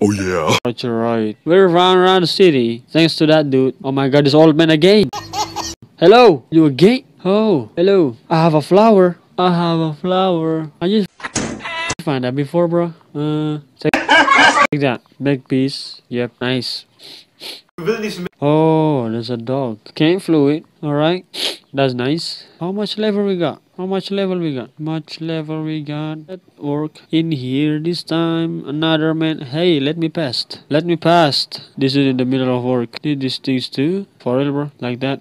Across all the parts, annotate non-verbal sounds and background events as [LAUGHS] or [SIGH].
Oh yeah. Right, you're right. We're running around the city. Thanks to that dude. Oh my god, this old man again. hello, you again? Oh, hello. I have a flower. I have a flower. I just find that before, bro. Uh, take, take that. Big piece. Yep, nice. Oh, there's a dog. Can't fluid. Alright. That's nice. How much level we got? How much level we got? Much level we got. at work in here this time. Another man. Hey, let me pass. Let me pass. This is in the middle of work. Did these things too? For real, bro? Like that?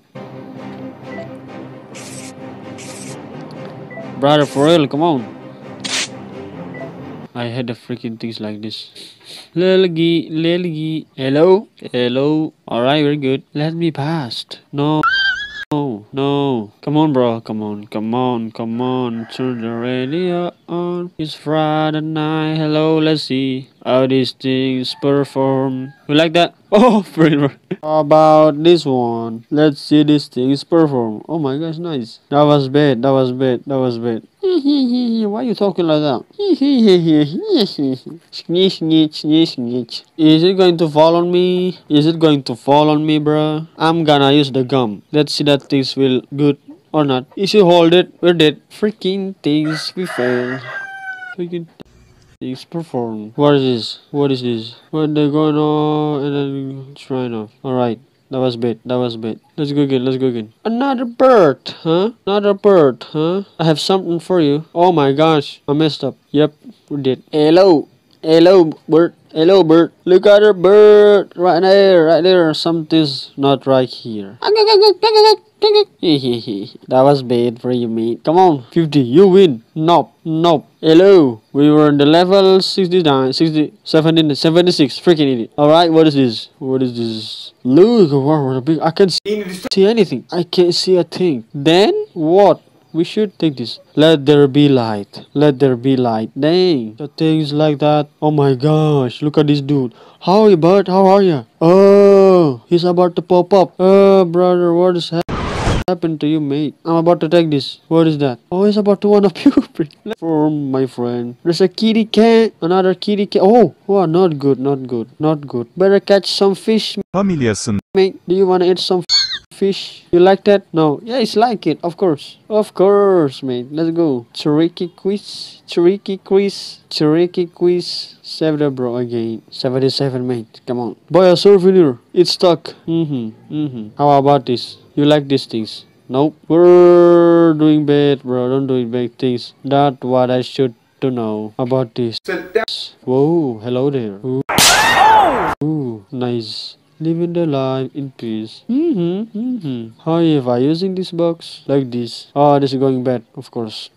Brother, for real, come on. I had the freaking things like this. Lelgi, Lelgi. Hello? Hello? Alright, we're good. Let me pass. No. No, no. Come on, bro. Come on, come on, come on. Turn the radio on. It's Friday night. Hello, let's see how these things perform. You like that? [LAUGHS] Oh, pretty. How about this one? Let's see these things perform. Oh my gosh, nice. That was bad. That was bad. That was bad. [LAUGHS] Why are you talking like that? [LAUGHS] Snitch, snitch, snitch, snitch. Is it going to fall on me? Is it going to fall on me, bro? I'm gonna use the gum. Let's see that things will good or not. If you hold it, we're dead. Freaking things fail. Freaking things perform. What is this? What is this? What they going on and then trying off. Alright. That was bad. That was bad. Let's go again. Let's go again. Another bird, huh? Another bird, huh? I have something for you. Oh my gosh. I messed up. Yep, we did. Hello. Hello, bird. Hello, bird. Look at the bird. Right there. Right there. Something's not right here. [LAUGHS] that was bad for you, mate. Come on. 50. You win. Nope. Nope. Hello. We were on the level 69, 60, 70, 76. Freaking idiot. Alright, what is this? What is this? Look. I can't see anything. I can't see a thing. Then what? We should take this. Let there be light. Let there be light. Dang. The things like that. Oh my gosh. Look at this dude. How are you, bud? How are you? Oh, he's about to pop up. Oh, brother, what is happening? Happened to you, mate? I'm about to take this. What is that? Oh, it's about to one of [LAUGHS] you. For my friend. There's a kitty cat. Another kitty cat. Oh, wow, not good, not good, not good. Better catch some fish, Familyasın. mate. Do you want to eat some fish? You like that? No. Yeah, it's like it, of course. Of course, mate. Let's go. Tricky quiz. Tricky quiz. Tricky quiz. Save the bro again. 77, mate. Come on. Buy a souvenir. It's stuck. Mm-hmm. Mm-hmm. How about this? You like these things? Nope. We're doing bad, bro. Don't do bad things. That's what I should to know about this. Whoa, hello there. Ooh, Ooh nice. Living the life in peace. Mm-hmm, mm-hmm. How if I using this box like this? Oh, this is going bad, of course.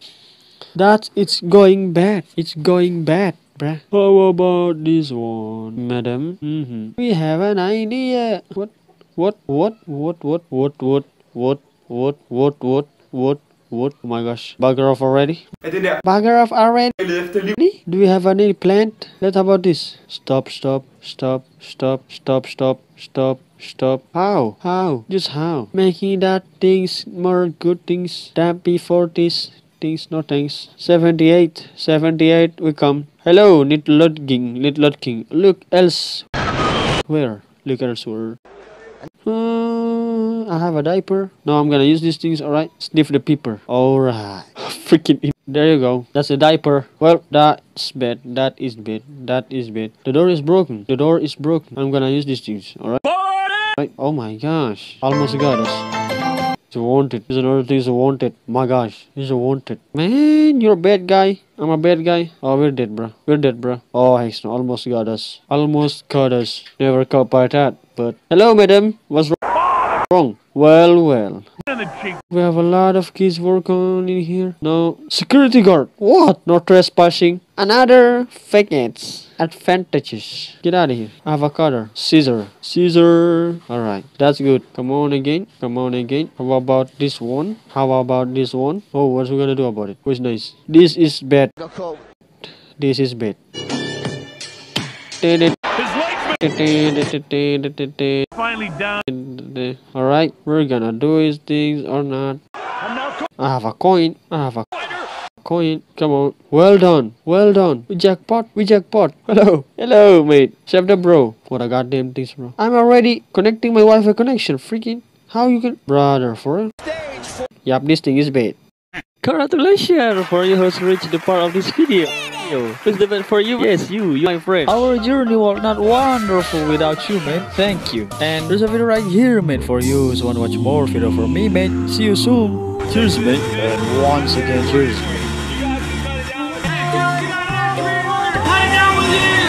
That it's going bad. It's going bad, bruh. How about this one, madam? Mm-hmm. We have an idea. What? What? What? What? What? What? What? What? What? What? What? What? What? Oh my gosh. Bugger off already? Er det der, Bugger off already? jeg leder efter liv? Do we have any plant? Let's how about this? Stop, stop, stop, stop, stop, stop, stop, stop. How? How? Just how? Making that things more good things than before this things, no thanks. 78, 78, we come. Hello, little king, little king. Look else. Where? Look elsewhere. Uh, I have a diaper. No, I'm gonna use these things, alright? Sniff the peeper. Alright. [LAUGHS] Freaking in. There you go. That's a diaper. Well, that's bad. That is bad. That is bad. The door is broken. The door is broken. I'm gonna use these things, alright? Right. Oh my gosh. Almost got us. It's a wanted. There's another thing is wanted. My gosh. He's a wanted. Man, you're a bad guy. I'm a bad guy. Oh, we're dead, bro. We're dead, bro. Oh, he's almost got us. Almost got us. Never caught by that. But hello, madam. What's wrong? Well, well. We have a lot of kids working on in here. No. Security guard. What? No trespassing. Another fake ads. Advantages. Get out of here. Avocado. Caesar. Caesar. Alright. That's good. Come on again. Come on again. How about this one? How about this one? Oh, what's we gonna do about it? Who's nice? This is bad. This is bad. Finally down. Alright, we're gonna do his things or not. I have a coin. I have a coin. Come on. Well done. Well done. We jackpot. We jackpot. Hello. Hello, mate. Save the bro. What a goddamn things, bro. I'm already connecting my Wi-Fi connection. Freaking. How you can... Brother, for real? Yup, this thing is bad. Congratulations for you who's reached the part of this video. Who's the best for you? Yes, you, you my friend. Our journey was not wonderful without you, man. Thank you. And there's a video right here, mate, for you. So wanna watch more video from me, mate. See you soon. Cheers, mate. And once again, cheers. Hang out with you.